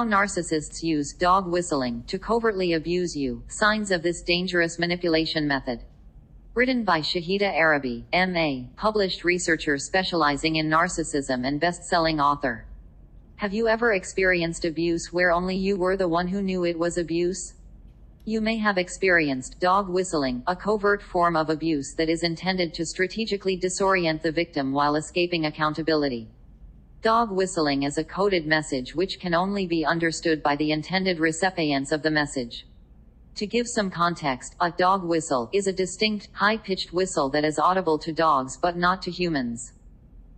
How narcissists use dog whistling to covertly abuse you. Signs of this dangerous manipulation method. Written by Shahida Arabi, MA, published researcher specializing in narcissism and best-selling author. Have you ever experienced abuse where only you were the one who knew it was abuse? You may have experienced dog whistling, a covert form of abuse that is intended to strategically disorient the victim while escaping accountability. Dog whistling is a coded message which can only be understood by the intended recipients of the message. To give some context, a dog whistle is a distinct, high-pitched whistle that is audible to dogs but not to humans.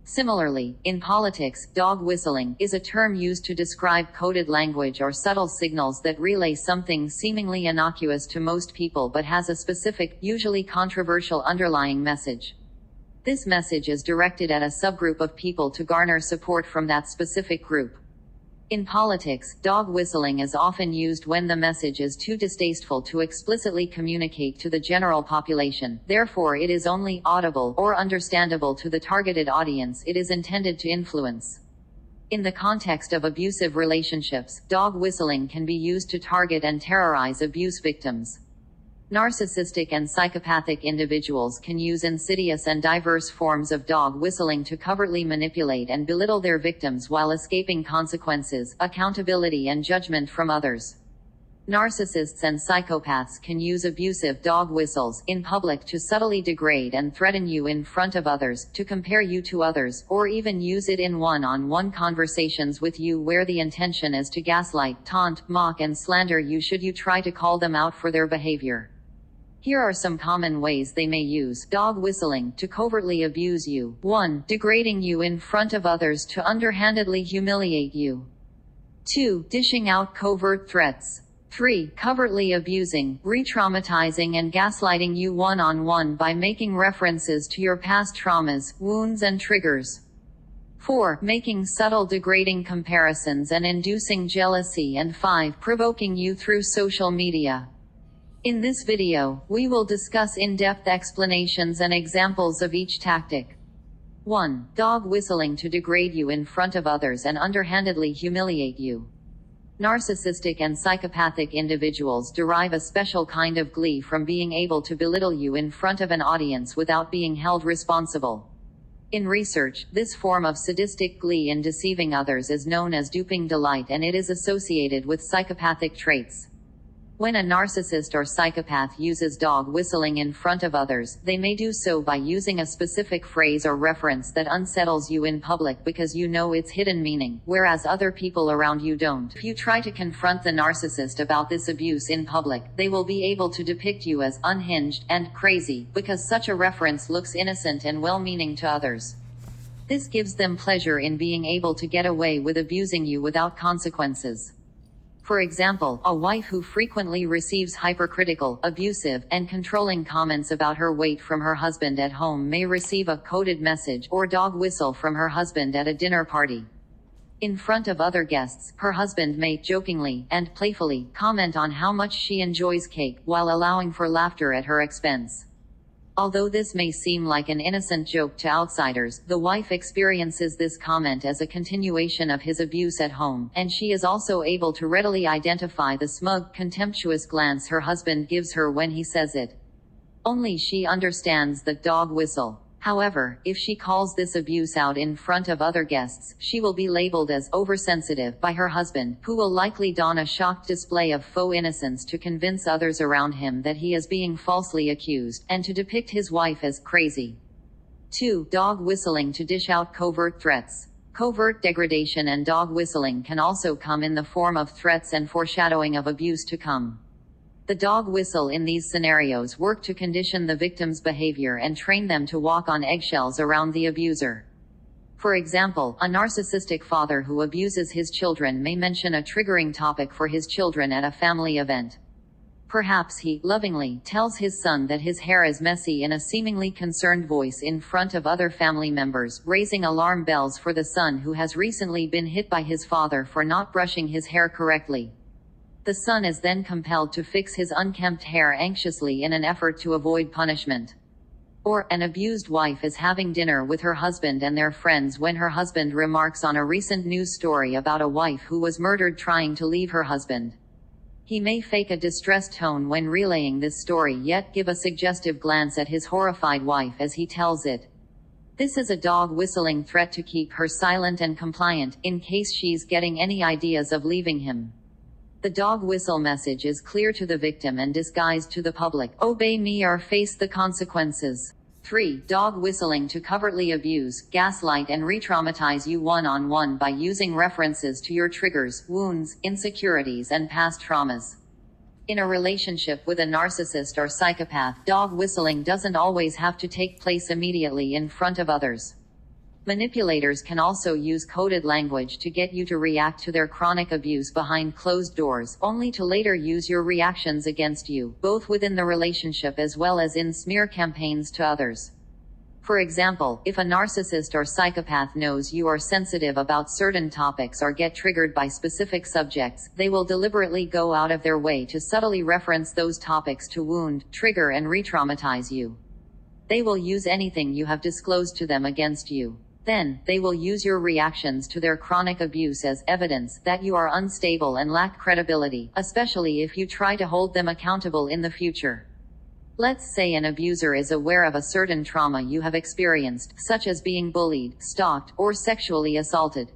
Similarly, in politics, dog whistling is a term used to describe coded language or subtle signals that relay something seemingly innocuous to most people but has a specific, usually controversial underlying message. This message is directed at a subgroup of people to garner support from that specific group. In politics, dog whistling is often used when the message is too distasteful to explicitly communicate to the general population, therefore it is only audible or understandable to the targeted audience it is intended to influence. In the context of abusive relationships, dog whistling can be used to target and terrorize abuse victims. Narcissistic and psychopathic individuals can use insidious and diverse forms of dog whistling to covertly manipulate and belittle their victims while escaping consequences, accountability and judgment from others. Narcissists and psychopaths can use abusive dog whistles in public to subtly degrade and threaten you in front of others, to compare you to others, or even use it in one-on-one conversations with you where the intention is to gaslight, taunt, mock and slander you should you try to call them out for their behavior. Here are some common ways they may use dog whistling to covertly abuse you. 1. Degrading you in front of others to underhandedly humiliate you. 2. Dishing out covert threats. 3. Covertly abusing, re-traumatizing and gaslighting you one-on-one -on -one by making references to your past traumas, wounds and triggers. 4. Making subtle degrading comparisons and inducing jealousy and 5. Provoking you through social media. In this video, we will discuss in-depth explanations and examples of each tactic. 1. Dog whistling to degrade you in front of others and underhandedly humiliate you. Narcissistic and psychopathic individuals derive a special kind of glee from being able to belittle you in front of an audience without being held responsible. In research, this form of sadistic glee in deceiving others is known as duping delight and it is associated with psychopathic traits. When a narcissist or psychopath uses dog whistling in front of others, they may do so by using a specific phrase or reference that unsettles you in public because you know its hidden meaning, whereas other people around you don't. If you try to confront the narcissist about this abuse in public, they will be able to depict you as unhinged and crazy, because such a reference looks innocent and well-meaning to others. This gives them pleasure in being able to get away with abusing you without consequences. For example, a wife who frequently receives hypercritical, abusive, and controlling comments about her weight from her husband at home may receive a coded message or dog whistle from her husband at a dinner party. In front of other guests, her husband may jokingly and playfully comment on how much she enjoys cake while allowing for laughter at her expense. Although this may seem like an innocent joke to outsiders, the wife experiences this comment as a continuation of his abuse at home, and she is also able to readily identify the smug, contemptuous glance her husband gives her when he says it. Only she understands the dog whistle. However, if she calls this abuse out in front of other guests, she will be labeled as oversensitive by her husband, who will likely don a shocked display of faux innocence to convince others around him that he is being falsely accused, and to depict his wife as crazy. 2. Dog whistling to dish out covert threats. Covert degradation and dog whistling can also come in the form of threats and foreshadowing of abuse to come. The dog whistle in these scenarios work to condition the victim's behavior and train them to walk on eggshells around the abuser. For example, a narcissistic father who abuses his children may mention a triggering topic for his children at a family event. Perhaps he, lovingly, tells his son that his hair is messy in a seemingly concerned voice in front of other family members, raising alarm bells for the son who has recently been hit by his father for not brushing his hair correctly. The son is then compelled to fix his unkempt hair anxiously in an effort to avoid punishment. Or, an abused wife is having dinner with her husband and their friends when her husband remarks on a recent news story about a wife who was murdered trying to leave her husband. He may fake a distressed tone when relaying this story yet give a suggestive glance at his horrified wife as he tells it. This is a dog whistling threat to keep her silent and compliant, in case she's getting any ideas of leaving him. The dog whistle message is clear to the victim and disguised to the public. Obey me or face the consequences. 3. Dog whistling to covertly abuse, gaslight and re-traumatize you one-on-one by using references to your triggers, wounds, insecurities and past traumas. In a relationship with a narcissist or psychopath, dog whistling doesn't always have to take place immediately in front of others. Manipulators can also use coded language to get you to react to their chronic abuse behind closed doors, only to later use your reactions against you, both within the relationship as well as in smear campaigns to others. For example, if a narcissist or psychopath knows you are sensitive about certain topics or get triggered by specific subjects, they will deliberately go out of their way to subtly reference those topics to wound, trigger and re-traumatize you. They will use anything you have disclosed to them against you. Then, they will use your reactions to their chronic abuse as evidence that you are unstable and lack credibility, especially if you try to hold them accountable in the future. Let's say an abuser is aware of a certain trauma you have experienced, such as being bullied, stalked, or sexually assaulted.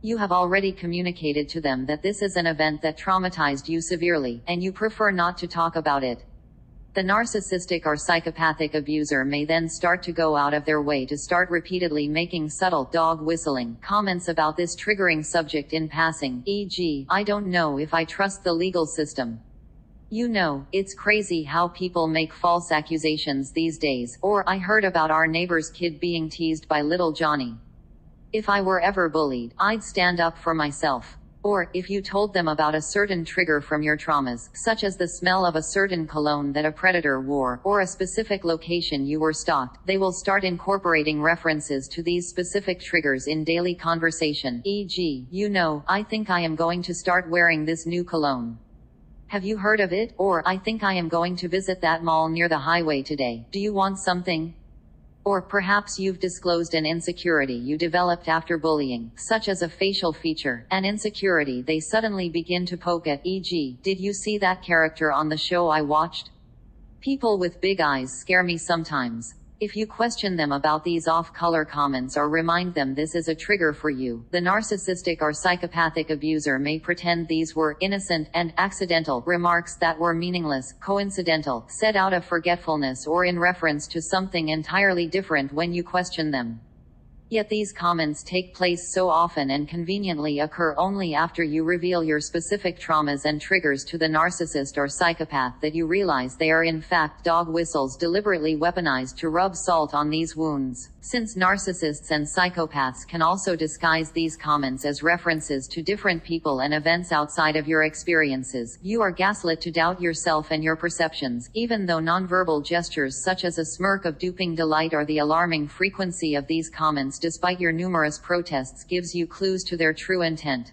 You have already communicated to them that this is an event that traumatized you severely, and you prefer not to talk about it. The narcissistic or psychopathic abuser may then start to go out of their way to start repeatedly making subtle dog whistling comments about this triggering subject in passing, e.g., I don't know if I trust the legal system. You know, it's crazy how people make false accusations these days, or I heard about our neighbor's kid being teased by little Johnny. If I were ever bullied, I'd stand up for myself. Or, if you told them about a certain trigger from your traumas, such as the smell of a certain cologne that a predator wore, or a specific location you were stalked, they will start incorporating references to these specific triggers in daily conversation, e.g., you know, I think I am going to start wearing this new cologne. Have you heard of it? Or, I think I am going to visit that mall near the highway today. Do you want something? Or perhaps you've disclosed an insecurity you developed after bullying, such as a facial feature, an insecurity they suddenly begin to poke at, e.g., did you see that character on the show I watched? People with big eyes scare me sometimes. If you question them about these off-color comments or remind them this is a trigger for you, the narcissistic or psychopathic abuser may pretend these were innocent and accidental remarks that were meaningless, coincidental, said out of forgetfulness or in reference to something entirely different when you question them. Yet these comments take place so often and conveniently occur only after you reveal your specific traumas and triggers to the narcissist or psychopath that you realize they are in fact dog whistles deliberately weaponized to rub salt on these wounds. Since narcissists and psychopaths can also disguise these comments as references to different people and events outside of your experiences, you are gaslit to doubt yourself and your perceptions, even though nonverbal gestures such as a smirk of duping delight or the alarming frequency of these comments despite your numerous protests gives you clues to their true intent.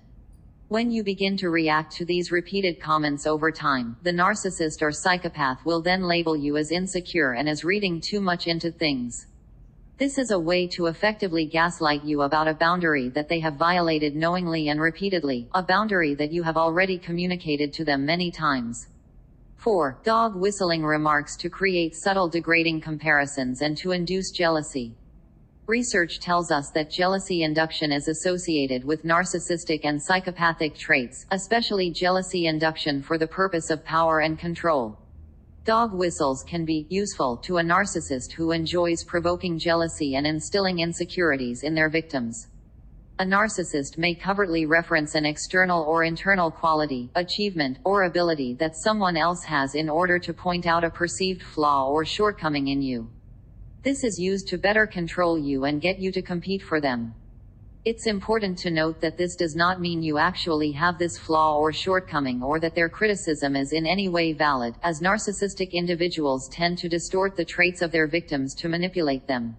When you begin to react to these repeated comments over time, the narcissist or psychopath will then label you as insecure and as reading too much into things. This is a way to effectively gaslight you about a boundary that they have violated knowingly and repeatedly, a boundary that you have already communicated to them many times. 4. Dog whistling remarks to create subtle degrading comparisons and to induce jealousy. Research tells us that jealousy induction is associated with narcissistic and psychopathic traits, especially jealousy induction for the purpose of power and control. Dog whistles can be useful to a narcissist who enjoys provoking jealousy and instilling insecurities in their victims. A narcissist may covertly reference an external or internal quality, achievement, or ability that someone else has in order to point out a perceived flaw or shortcoming in you. This is used to better control you and get you to compete for them. It's important to note that this does not mean you actually have this flaw or shortcoming or that their criticism is in any way valid, as narcissistic individuals tend to distort the traits of their victims to manipulate them.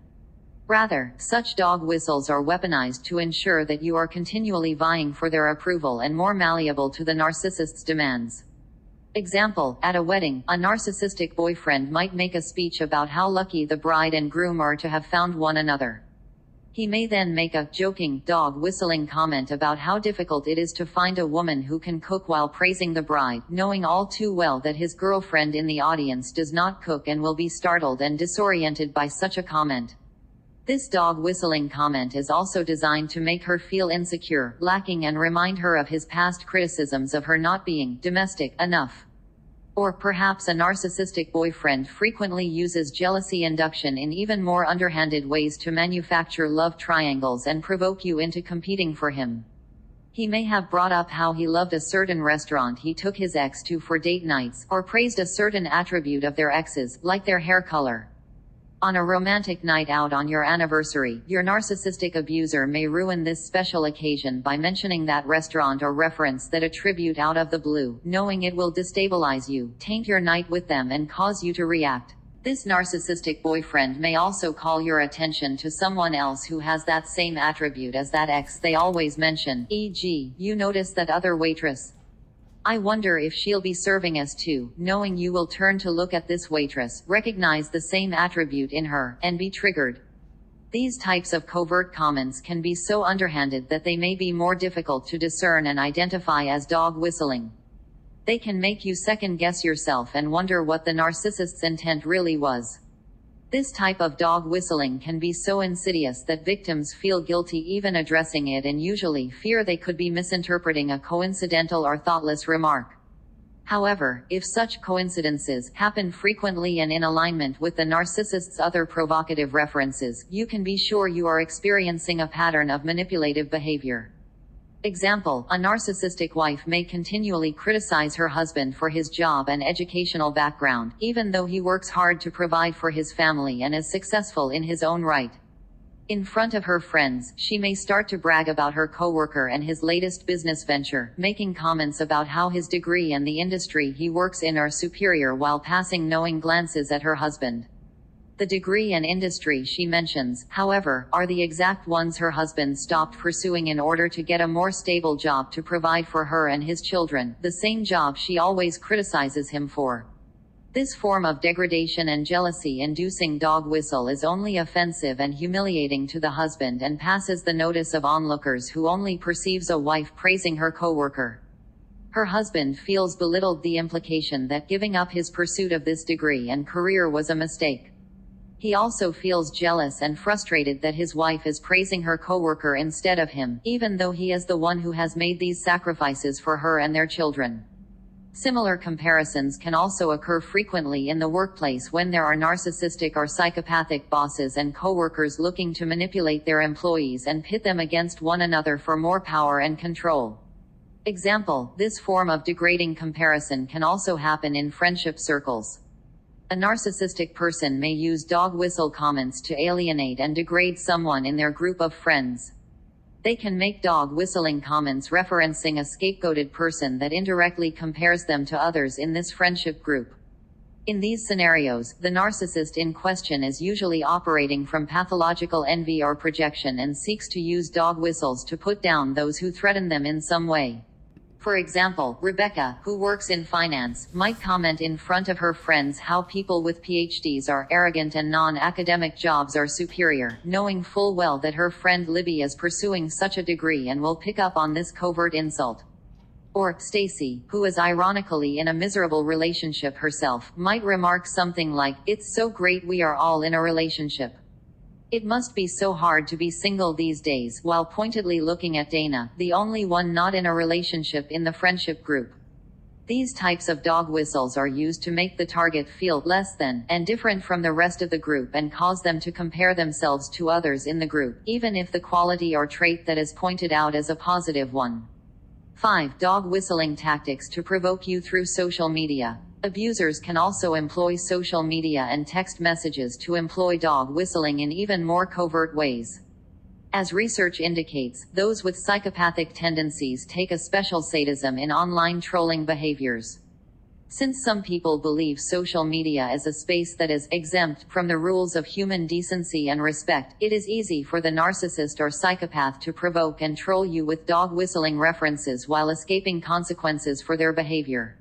Rather, such dog whistles are weaponized to ensure that you are continually vying for their approval and more malleable to the narcissist's demands. Example, at a wedding, a narcissistic boyfriend might make a speech about how lucky the bride and groom are to have found one another. He may then make a joking, dog whistling comment about how difficult it is to find a woman who can cook while praising the bride, knowing all too well that his girlfriend in the audience does not cook and will be startled and disoriented by such a comment. This dog whistling comment is also designed to make her feel insecure, lacking and remind her of his past criticisms of her not being domestic enough. Or perhaps a narcissistic boyfriend frequently uses jealousy induction in even more underhanded ways to manufacture love triangles and provoke you into competing for him. He may have brought up how he loved a certain restaurant he took his ex to for date nights, or praised a certain attribute of their exes, like their hair color. On a romantic night out on your anniversary, your narcissistic abuser may ruin this special occasion by mentioning that restaurant or reference that attribute out of the blue, knowing it will destabilize you, taint your night with them and cause you to react. This narcissistic boyfriend may also call your attention to someone else who has that same attribute as that ex they always mention, e.g., you notice that other waitress, I wonder if she'll be serving us too, knowing you will turn to look at this waitress, recognize the same attribute in her, and be triggered. These types of covert comments can be so underhanded that they may be more difficult to discern and identify as dog whistling. They can make you second guess yourself and wonder what the narcissist's intent really was. This type of dog whistling can be so insidious that victims feel guilty even addressing it and usually fear they could be misinterpreting a coincidental or thoughtless remark. However, if such coincidences happen frequently and in alignment with the narcissist's other provocative references, you can be sure you are experiencing a pattern of manipulative behavior. Example, a narcissistic wife may continually criticize her husband for his job and educational background, even though he works hard to provide for his family and is successful in his own right. In front of her friends, she may start to brag about her coworker and his latest business venture, making comments about how his degree and the industry he works in are superior while passing knowing glances at her husband. The degree and industry she mentions, however, are the exact ones her husband stopped pursuing in order to get a more stable job to provide for her and his children, the same job she always criticizes him for. This form of degradation and jealousy inducing dog whistle is only offensive and humiliating to the husband and passes the notice of onlookers who only perceives a wife praising her coworker. Her husband feels belittled the implication that giving up his pursuit of this degree and career was a mistake. He also feels jealous and frustrated that his wife is praising her coworker instead of him, even though he is the one who has made these sacrifices for her and their children. Similar comparisons can also occur frequently in the workplace when there are narcissistic or psychopathic bosses and coworkers looking to manipulate their employees and pit them against one another for more power and control. Example, this form of degrading comparison can also happen in friendship circles. A narcissistic person may use dog whistle comments to alienate and degrade someone in their group of friends. They can make dog whistling comments referencing a scapegoated person that indirectly compares them to others in this friendship group. In these scenarios, the narcissist in question is usually operating from pathological envy or projection and seeks to use dog whistles to put down those who threaten them in some way. For example, Rebecca, who works in finance, might comment in front of her friends how people with PhDs are arrogant and non-academic jobs are superior, knowing full well that her friend Libby is pursuing such a degree and will pick up on this covert insult. Or, Stacy, who is ironically in a miserable relationship herself, might remark something like, it's so great we are all in a relationship. It must be so hard to be single these days while pointedly looking at Dana, the only one not in a relationship in the friendship group. These types of dog whistles are used to make the target feel less than and different from the rest of the group and cause them to compare themselves to others in the group, even if the quality or trait that is pointed out is a positive one. 5. Dog whistling tactics to provoke you through social media. Abusers can also employ social media and text messages to employ dog whistling in even more covert ways. As research indicates, those with psychopathic tendencies take a special sadism in online trolling behaviors. Since some people believe social media is a space that is exempt from the rules of human decency and respect, it is easy for the narcissist or psychopath to provoke and troll you with dog whistling references while escaping consequences for their behavior.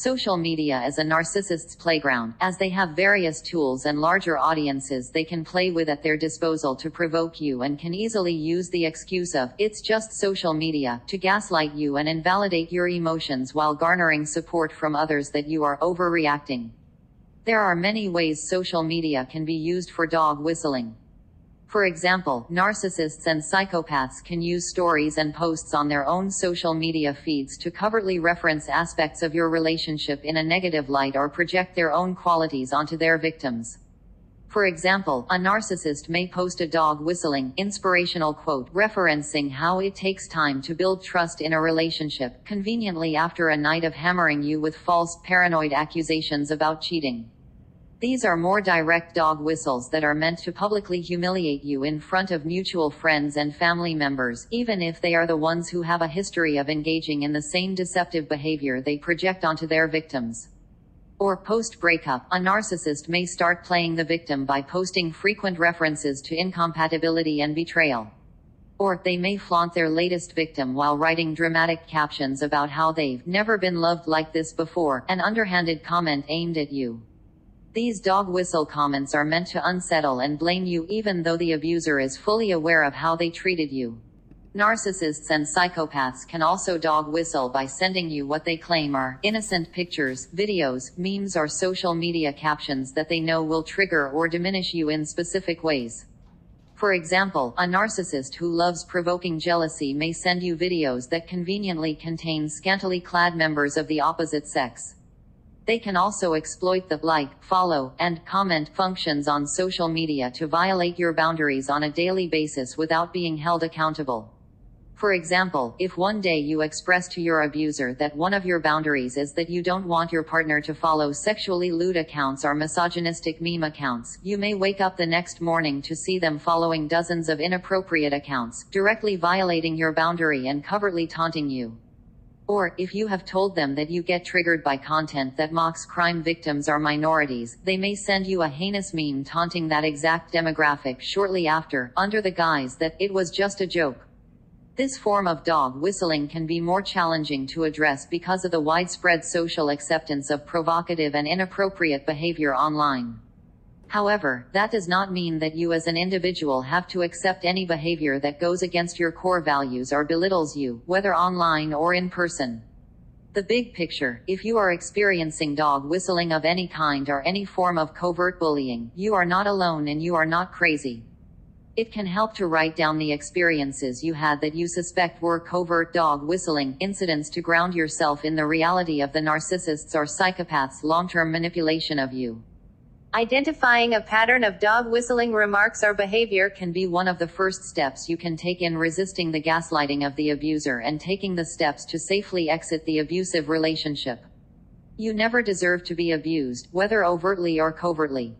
Social media is a narcissist's playground, as they have various tools and larger audiences they can play with at their disposal to provoke you and can easily use the excuse of, it's just social media, to gaslight you and invalidate your emotions while garnering support from others that you are overreacting. There are many ways social media can be used for dog whistling. For example, narcissists and psychopaths can use stories and posts on their own social media feeds to covertly reference aspects of your relationship in a negative light or project their own qualities onto their victims. For example, a narcissist may post a dog whistling, inspirational quote referencing how it takes time to build trust in a relationship, conveniently after a night of hammering you with false, paranoid accusations about cheating. These are more direct dog whistles that are meant to publicly humiliate you in front of mutual friends and family members, even if they are the ones who have a history of engaging in the same deceptive behavior they project onto their victims. Or post breakup, a narcissist may start playing the victim by posting frequent references to incompatibility and betrayal. Or they may flaunt their latest victim while writing dramatic captions about how they've never been loved like this before, an underhanded comment aimed at you. These dog whistle comments are meant to unsettle and blame you even though the abuser is fully aware of how they treated you. Narcissists and psychopaths can also dog whistle by sending you what they claim are innocent pictures, videos, memes or social media captions that they know will trigger or diminish you in specific ways. For example, a narcissist who loves provoking jealousy may send you videos that conveniently contain scantily clad members of the opposite sex. They can also exploit the like, follow, and comment functions on social media to violate your boundaries on a daily basis without being held accountable. For example, if one day you express to your abuser that one of your boundaries is that you don't want your partner to follow sexually lewd accounts or misogynistic meme accounts, you may wake up the next morning to see them following dozens of inappropriate accounts, directly violating your boundary and covertly taunting you. Or, if you have told them that you get triggered by content that mocks crime victims or minorities, they may send you a heinous meme taunting that exact demographic shortly after, under the guise that it was just a joke. This form of dog whistling can be more challenging to address because of the widespread social acceptance of provocative and inappropriate behavior online. However, that does not mean that you as an individual have to accept any behavior that goes against your core values or belittles you, whether online or in person. The big picture, if you are experiencing dog whistling of any kind or any form of covert bullying, you are not alone and you are not crazy. It can help to write down the experiences you had that you suspect were covert dog whistling incidents to ground yourself in the reality of the narcissist's or psychopath's long-term manipulation of you. Identifying a pattern of dog whistling remarks or behavior can be one of the first steps you can take in resisting the gaslighting of the abuser and taking the steps to safely exit the abusive relationship. You never deserve to be abused, whether overtly or covertly.